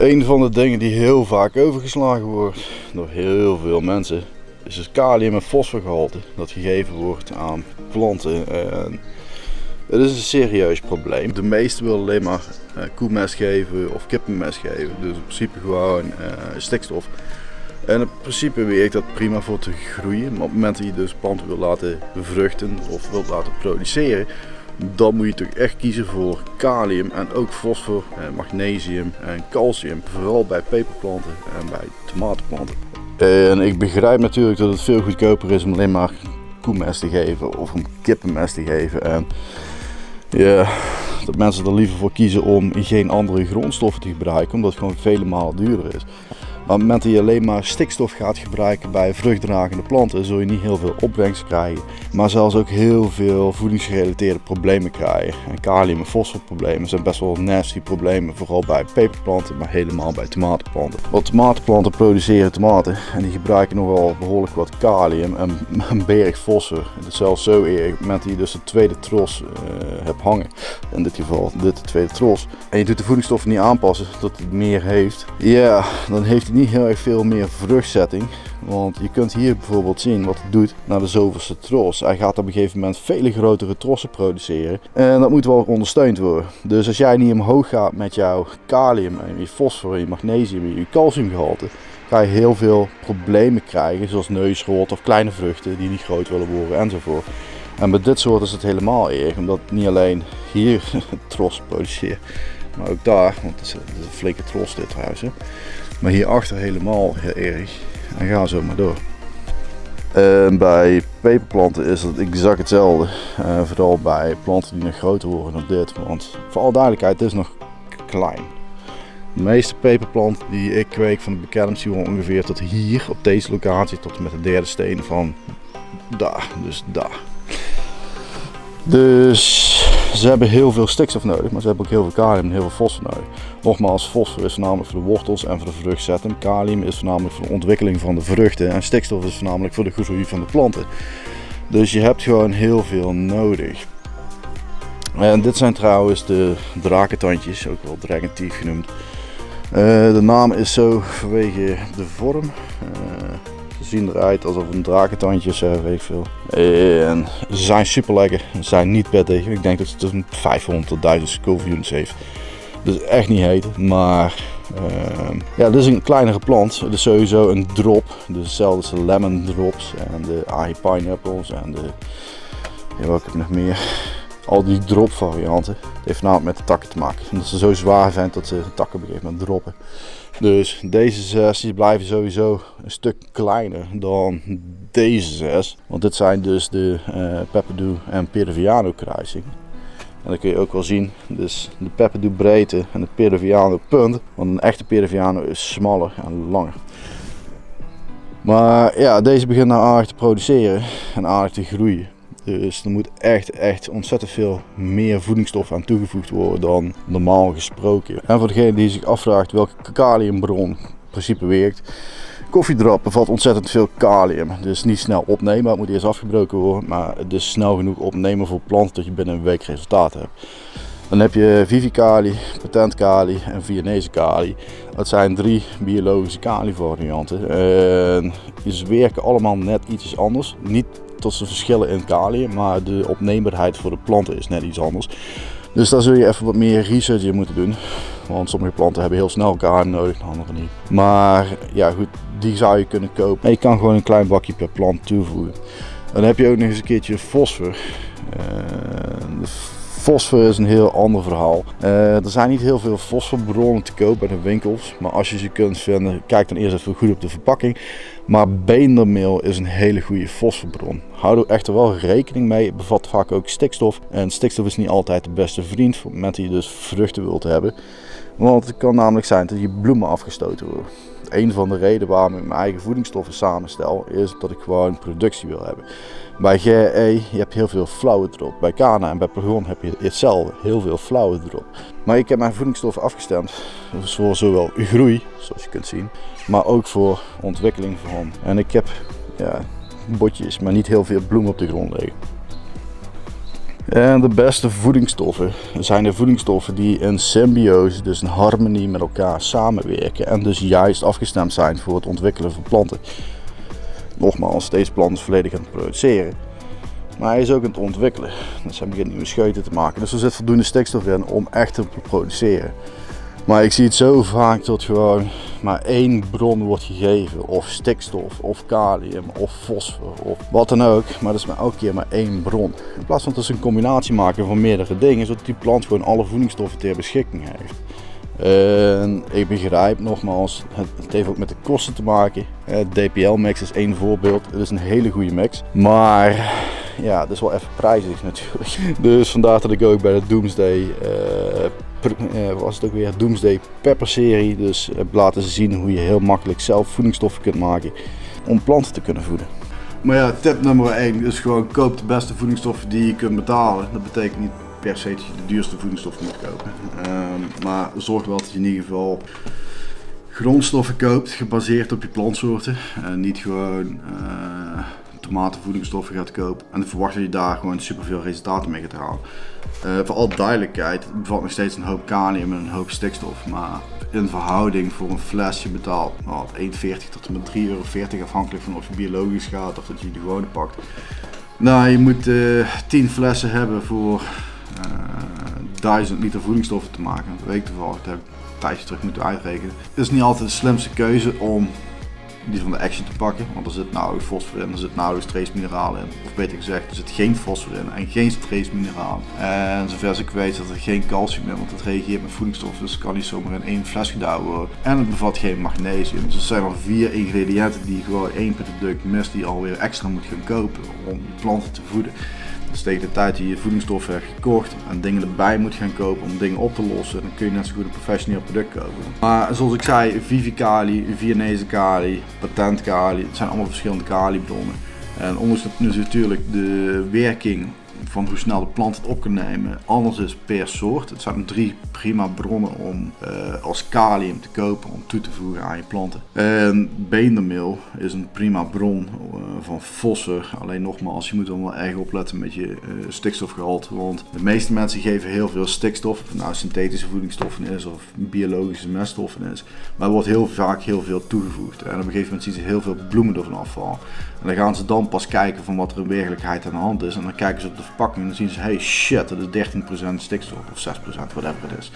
Een van de dingen die heel vaak overgeslagen wordt door heel veel mensen is het kalium- en fosforgehalte dat gegeven wordt aan planten. En het is een serieus probleem. De meesten willen alleen maar uh, koemest geven of kippenmest geven. Dus in principe gewoon uh, stikstof. En in principe werkt dat prima voor te groeien. Maar op het moment dat je dus planten wil laten bevruchten of wilt laten produceren, dan moet je toch echt kiezen voor kalium en ook fosfor, eh, magnesium en calcium. Vooral bij peperplanten en bij tomatenplanten. En ik begrijp natuurlijk dat het veel goedkoper is om alleen maar koemest te geven of om kippenmest te geven. En ja, dat mensen er liever voor kiezen om geen andere grondstoffen te gebruiken, omdat het gewoon vele malen duurder is. Maar het moment dat je alleen maar stikstof gaat gebruiken bij vruchtdragende planten, zul je niet heel veel opbrengst krijgen. Maar zelfs ook heel veel voedingsgerelateerde problemen krijgen. En kalium- en fosforproblemen zijn best wel nasty problemen, vooral bij peperplanten, maar helemaal bij tomatenplanten. Want tomatenplanten produceren tomaten en die gebruiken nogal behoorlijk wat kalium en een berg fosfor. Zelfs zo erg, op het moment dus de tweede tros uh, hebt hangen, in dit geval dit de tweede tros, en je doet de voedingsstoffen niet aanpassen dat het meer heeft, ja, dan heeft hij niet heel erg veel meer vruchtzetting. Want je kunt hier bijvoorbeeld zien wat het doet naar de zoveelste tros. Hij gaat op een gegeven moment vele grotere trossen produceren. En dat moet wel ondersteund worden. Dus als jij niet omhoog gaat met jouw kalium en je fosfor, je magnesium en je calciumgehalte, ga je heel veel problemen krijgen. Zoals neusrood of kleine vruchten die niet groot willen worden enzovoort. En bij dit soort is het helemaal erg. Omdat niet alleen hier tros produceert. Ook daar, want het is, een flinke tros dit trouwens. Maar hierachter helemaal heel erg. En ga zo maar door. En bij peperplanten is het exact hetzelfde. Uh, vooral bij planten die nog groter worden dan dit. Want voor alle duidelijkheid, het is nog klein. De meeste peperplanten die ik kweek van de bekendheid zien ongeveer tot hier op deze locatie. Tot met de derde steen van daar. Dus daar. Dus ze hebben heel veel stikstof nodig, maar ze hebben ook heel veel kalium en heel veel fosfor nodig. Nogmaals, fosfor is voornamelijk voor de wortels en voor de vruchtzetting. Kalium is voornamelijk voor de ontwikkeling van de vruchten. En stikstof is voornamelijk voor de groei van de planten. Dus je hebt gewoon heel veel nodig. En dit zijn trouwens de drakentandjes, ook wel dragon teeth genoemd. Uh, de naam is zo vanwege de vorm. Uh, ze zien eruit alsof een drakentandjes, uh, weet ik veel. En ze zijn super lekker. Ze zijn niet pittig. Ik denk dat het tussen 500 tot 1000 Scoville units heeft. Dus echt niet heet. Maar uh, ja, dit is een kleinere plant. Het is sowieso een drop. Dus hetzelfde lemon drops en de ahi pineapples en de... Ja, wat heb ik nog meer? Al die drop varianten. Het heeft namelijk met de takken te maken. Omdat ze zo zwaar zijn dat ze de takken op een gegeven moment droppen. Dus deze zes blijven sowieso een stuk kleiner dan deze zes. Want dit zijn dus de uh, en Peruviano kruising. En dat kun je ook wel zien. Dus de Pepperdew breedte en de Peruviano punt. Want een echte Peruviano is smaller en langer. Maar ja, deze begint nou aardig te produceren en aardig te groeien. Dus er moet echt, echt ontzettend veel meer voedingsstof aan toegevoegd worden dan normaal gesproken. En voor degene die zich afvraagt welke kaliumbron in principe werkt. Koffiedrap bevat ontzettend veel kalium. Dus niet snel opnemen, het moet eerst afgebroken worden. Maar het is snel genoeg opnemen voor planten dat je binnen een week resultaat hebt. Dan heb je Vivicali, Patent Kali en Viennese Kali. Dat zijn drie biologische kali varianten. En ze werken allemaal net iets anders. Niet ze verschillen in kalium, maar de opneembaarheid voor de planten is net iets anders. Dus daar zul je even wat meer research in moeten doen. Want sommige planten hebben heel snel kalium nodig, andere niet. Maar ja goed, die zou je kunnen kopen. En je kan gewoon een klein bakje per plant toevoegen. Dan heb je ook nog eens een keertje fosfor. Uh, Fosfor is een heel ander verhaal. Uh, er zijn niet heel veel fosforbronnen te koop bij de winkels. Maar als je ze kunt vinden, kijk dan eerst even goed op de verpakking. Maar beendermeel is een hele goede fosforbron. Hou er echter wel rekening mee. Het bevat vaak ook stikstof. En stikstof is niet altijd de beste vriend voor het je dus vruchten wilt hebben. Want het kan namelijk zijn dat je bloemen afgestoten worden. Een van de redenen waarom ik mijn eigen voedingsstoffen samenstel, is dat ik gewoon productie wil hebben. Bij GE je heel veel flauwe drop. Bij Kana en bij Pergon heb je hetzelfde, heel veel flauwe drop. Maar ik heb mijn voedingsstoffen afgestemd voor zowel groei, zoals je kunt zien, maar ook voor ontwikkeling van. En ik heb ja, botjes, maar niet heel veel bloem op de grond liggen. En de beste voedingsstoffen zijn de voedingsstoffen die in symbiose, dus in harmonie met elkaar samenwerken en dus juist afgestemd zijn voor het ontwikkelen van planten. Nogmaals, deze plant is volledig aan het produceren, maar hij is ook aan het ontwikkelen. Dus hij begint nieuwe scheuten te maken, dus er zit voldoende stikstof in om echt te produceren. Maar ik zie het zo vaak dat gewoon maar één bron wordt gegeven. Of stikstof, of kalium, of fosfor, of wat dan ook. Maar dat is maar elke keer maar één bron. In plaats van dat ze een combinatie maken van meerdere dingen, zodat die plant gewoon alle voedingsstoffen ter beschikking heeft. En ik begrijp nogmaals, het heeft ook met de kosten te maken. DPL mix is één voorbeeld. Het is een hele goede mix. Maar ja, dat is wel even prijzig natuurlijk. Dus vandaar dat ik ook bij de Doomsday uh, was het ook weer Doomsday Pepper serie. Dus laten zien hoe je heel makkelijk zelf voedingsstoffen kunt maken om planten te kunnen voeden. Maar ja, tip nummer 1 is gewoon koop de beste voedingsstoffen die je kunt betalen. Dat betekent niet per se dat je de duurste voedingsstoffen moet kopen. Um, maar zorg wel dat je in ieder geval grondstoffen koopt gebaseerd op je plantsoorten. En niet gewoon uh, tomatenvoedingsstoffen gaat kopen en verwacht dat je daar gewoon superveel resultaten mee gaat halen. Uh, voor alle duidelijkheid, het bevat nog steeds een hoop kalium en een hoop stikstof. Maar in verhouding voor een flesje betaalt nou, 1,40 tot en met 3,40 euro afhankelijk van of je biologisch gaat of dat je de gewone pakt. Nou, je moet uh, eh, 10 flessen hebben voor uh, eh, 1000 liter voedingsstoffen te maken. Dat weet ik toevallig, dat heb ik een tijdje terug moeten uitrekenen. Het is niet altijd de slimste keuze om die van de Action te pakken. Want er zit nauwelijks fosfor in, er zit nauwelijks trace mineralen in. Of beter gezegd, er zit geen fosfor in en geen trace mineralen. En zover als ik weet zit er geen calcium in, want het reageert met voedingsstof. Dus kan niet zomaar in één fles gedouwd worden. En het bevat geen magnesium. Dus er zijn al vier ingrediënten die gewoon één product mist die je alweer extra moet gaan kopen om je planten te voeden. Dus tegen de tijd dat je voedingsstoffen hebt gekocht en dingen erbij moet gaan kopen om dingen op te lossen, dan kun je net zo goed een professioneel product kopen. Maar zoals ik zei, Vivicali, Viennese kali, Patent kali, het zijn allemaal verschillende kalibronnen. En ondanks natuurlijk de werking van hoe snel de plant het op kan nemen anders is per soort. Het zijn drie prima bronnen om uh, als kalium te kopen om toe te voegen aan je planten. En beendermeel is een prima bron uh, van fosfor. Alleen nogmaals, je moet dan wel erg opletten met je uh, stikstofgehalte. Want de meeste mensen geven heel veel stikstof. Of nou synthetische voedingsstoffen is of biologische meststoffen is. Maar er wordt heel vaak heel veel toegevoegd. En op een gegeven moment zien ze heel veel bloemen ervan afvallen. En dan gaan ze dan pas kijken van wat er in werkelijkheid aan de hand is. En dan kijken ze op de en dan zien ze, hey shit, dat is 13% stikstof of 6%, whatever het is.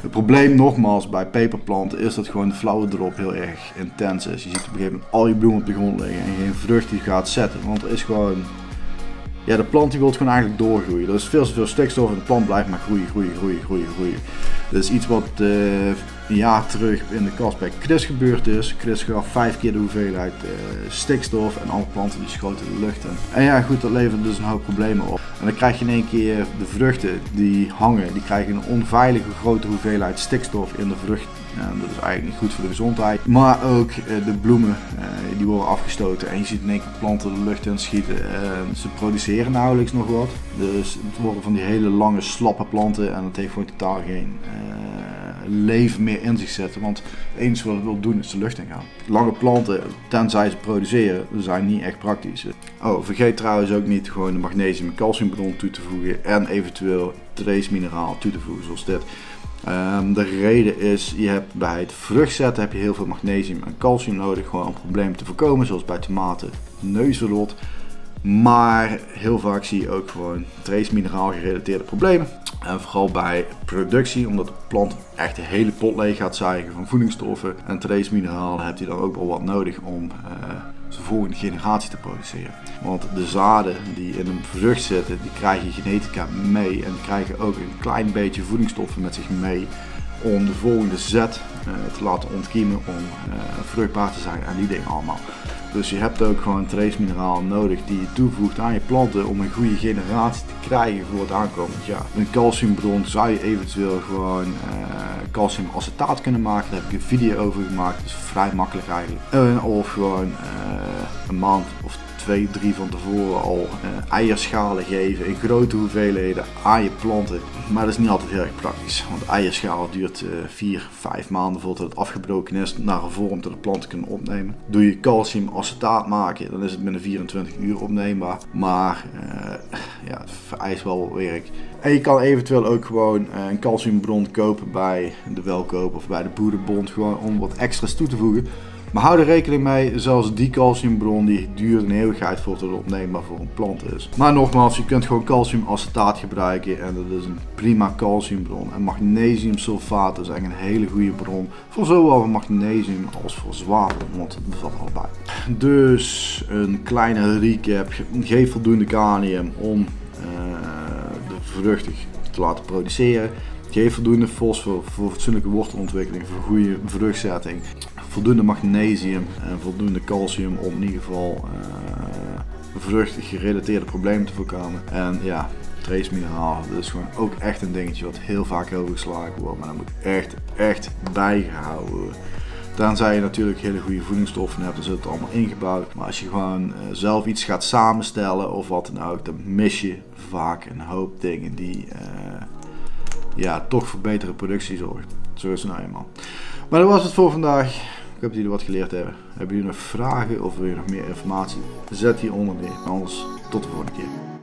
Het probleem nogmaals bij peperplanten is dat gewoon de flauwe drop heel erg intens is. Je ziet op een gegeven moment al je bloemen op de grond liggen en geen vrucht die gaat zetten. Want er is gewoon ja, de plant die wil gewoon eigenlijk doorgroeien. Er is veel te veel stikstof en de plant blijft maar groeien, groeien, groeien, groeien, groeien. Dat is iets wat uh, een jaar terug in de kast bij Chris gebeurd is. Chris gaf vijf keer de hoeveelheid uh, stikstof en alle planten die schoten de lucht in. En ja goed, dat levert dus een hoop problemen op. En dan krijg je in één keer de vruchten die hangen, die krijgen een onveilige grote hoeveelheid stikstof in de vrucht. En dat is eigenlijk niet goed voor de gezondheid. Maar ook uh, de bloemen, die worden afgestoten en je ziet in één keer planten de lucht in schieten. ze produceren nauwelijks nog wat. Dus het worden van die hele lange slappe planten en dat heeft gewoon totaal geen leven meer in zich zetten. Want het enige wat het wil doen is de lucht ingaan. Lange planten, tenzij ze produceren, zijn niet echt praktisch. Oh, vergeet trouwens ook niet gewoon de magnesium en calciumbron toe te voegen. En eventueel trace mineraal toe te voegen, zoals dit. Um, de reden is, je hebt bij het vruchtzetten heb je heel veel magnesium en calcium nodig. Gewoon om problemen te voorkomen, zoals bij tomaten, neusverrot. Maar heel vaak zie je ook gewoon trace mineraal gerelateerde problemen. En vooral bij productie, omdat de plant echt de hele pot leeg gaat zuigen van voedingsstoffen. En trace mineraal hebt hij dan ook wel wat nodig om uh, zijn volgende generatie te produceren. Want de zaden die in een vrucht zitten, die krijgen genetica mee. En die krijgen ook een klein beetje voedingsstoffen met zich mee om de volgende zet uh, te laten ontkiemen om uh, vruchtbaar te zijn en die dingen allemaal. Dus je hebt ook gewoon trace mineraal nodig die je toevoegt aan je planten om een goede generatie te krijgen voor het aankomend jaar. Een calciumbron zou je eventueel gewoon uh, calciumacetaat kunnen maken. Daar heb ik een video over gemaakt. Dat is vrij makkelijk eigenlijk. of gewoon een maand of twee, drie van tevoren al uh, eierschalen geven in grote hoeveelheden aan je planten. Maar dat is niet altijd heel erg praktisch, want eierschalen duurt uh, vier, vijf maanden voordat het afgebroken is naar een vorm dat de planten kunnen opnemen. Doe je calciumacetaat maken, dan is het binnen 24 uur opneembaar. Maar ja, het vereist wel werk. En je kan eventueel ook gewoon een calciumbron kopen bij de welkoop of bij de boerenbond, gewoon om wat extra's toe te voegen. Maar hou er rekening mee, zelfs die calciumbron die duurt een eeuwigheid voordat het opneembaar voor een plant is. Maar nogmaals, je kunt gewoon calciumacetaat gebruiken en dat is een prima calciumbron. En magnesiumsulfaat is eigenlijk een hele goede bron voor zowel voor magnesium als voor zwavel, want het bevat allebei. Dus een kleine recap, geef voldoende kalium om uh, de vruchtig te laten produceren. Geef voldoende fosfor voor fatsoenlijke wortelontwikkeling, voor goede vruchtzetting voldoende magnesium en voldoende calcium om in ieder geval uh, vruchtig gerelateerde problemen te voorkomen. En ja, trace mineraal, dat is gewoon ook echt een dingetje wat heel vaak overgeslagen wordt, maar dat moet echt, echt bijgehouden worden. Tenzij je natuurlijk hele goede voedingsstoffen hebt, dan zit het allemaal ingebouwd. Maar als je gewoon uh, zelf iets gaat samenstellen of wat dan ook, dan mis je vaak een hoop dingen die uh, ja, toch voor betere productie zorgen. Zo is het nou eenmaal. Maar dat was het voor vandaag. Ik hoop dat jullie wat geleerd hebben. Hebben jullie nog vragen of wil je nog meer informatie? Zet hieronder neer. Anders tot de volgende keer.